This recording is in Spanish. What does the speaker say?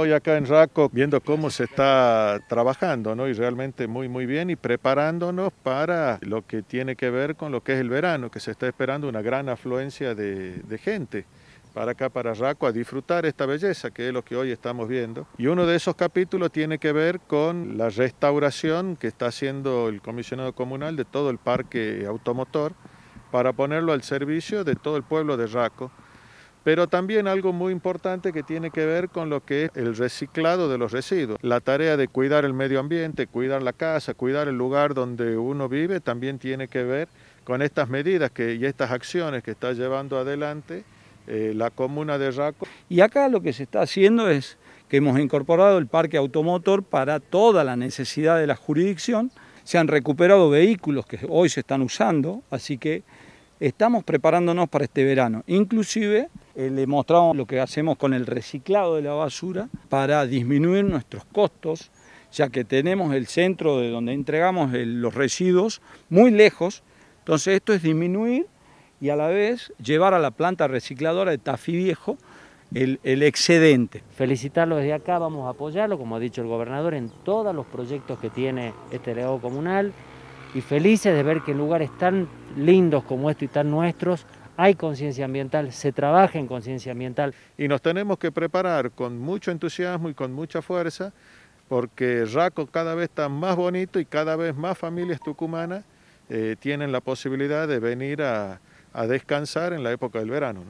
Hoy acá en Raco viendo cómo se está trabajando, ¿no? Y realmente muy muy bien y preparándonos para lo que tiene que ver con lo que es el verano, que se está esperando una gran afluencia de, de gente para acá, para Raco, a disfrutar esta belleza que es lo que hoy estamos viendo. Y uno de esos capítulos tiene que ver con la restauración que está haciendo el comisionado comunal de todo el parque automotor para ponerlo al servicio de todo el pueblo de Raco. Pero también algo muy importante que tiene que ver con lo que es el reciclado de los residuos. La tarea de cuidar el medio ambiente, cuidar la casa, cuidar el lugar donde uno vive, también tiene que ver con estas medidas que, y estas acciones que está llevando adelante eh, la comuna de Raco. Y acá lo que se está haciendo es que hemos incorporado el parque automotor para toda la necesidad de la jurisdicción. Se han recuperado vehículos que hoy se están usando, así que estamos preparándonos para este verano. Inclusive eh, le mostramos lo que hacemos con el reciclado de la basura para disminuir nuestros costos, ya que tenemos el centro de donde entregamos los residuos muy lejos. Entonces esto es disminuir y a la vez llevar a la planta recicladora de Tafí Viejo el, excedente. Felicitarlo desde acá, vamos a apoyarlo, como ha dicho el gobernador, en todos los proyectos que tiene este legado comunal y felices de ver que en lugares tan lindos como esto y tan nuestros hay conciencia ambiental, se trabaja en conciencia ambiental. Y nos tenemos que preparar con mucho entusiasmo y con mucha fuerza porque Raco cada vez está más bonito y cada vez más familias tucumanas eh, tienen la posibilidad de venir a, descansar en la época del verano. ¿no?